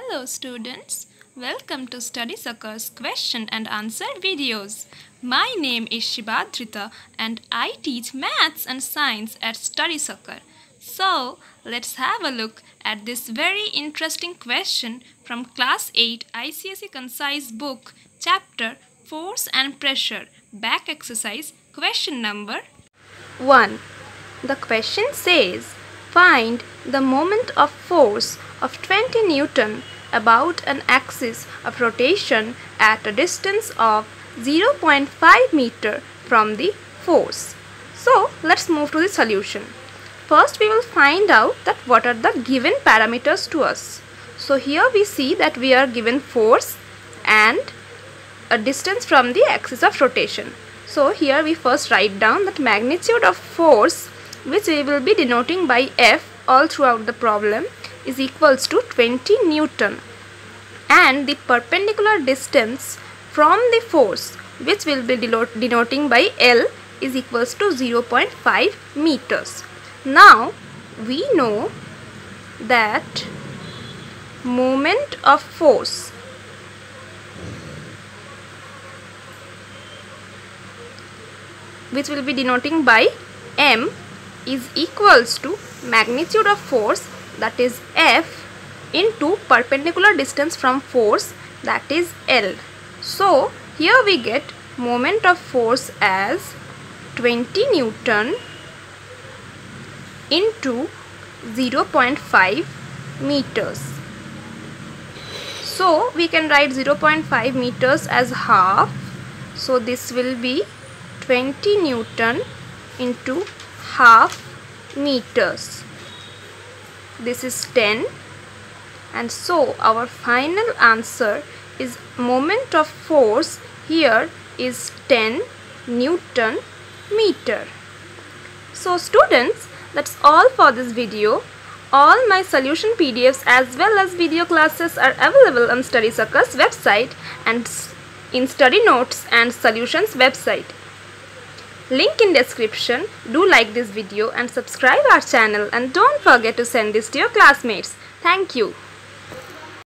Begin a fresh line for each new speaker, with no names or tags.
Hello students, welcome to Study Succour's question and answer videos. My name is Shibadrita and I teach maths and science at Study Succour. So, let's have a look at this very interesting question from class 8 ICSE concise book chapter Force and Pressure back exercise question number
1. The question says find the moment of force of 20 Newton about an axis of rotation at a distance of 0.5 meter from the force. So let's move to the solution. First we will find out that what are the given parameters to us. So here we see that we are given force and a distance from the axis of rotation. So here we first write down that magnitude of force which we will be denoting by F all throughout the problem is equals to 20 Newton and the perpendicular distance from the force which will be denoting by L is equals to 0.5 meters. Now we know that moment of force which will be denoting by M is equals to magnitude of force that is F into perpendicular distance from force that is L. So here we get moment of force as 20 Newton into 0.5 meters. So we can write 0.5 meters as half. So this will be 20 Newton into half meters this is 10 and so our final answer is moment of force here is 10 Newton meter. So students that's all for this video. All my solution PDFs as well as video classes are available on Study website and in study notes and solutions website. Link in description. Do like this video and subscribe our channel and don't forget to send this to your classmates. Thank you.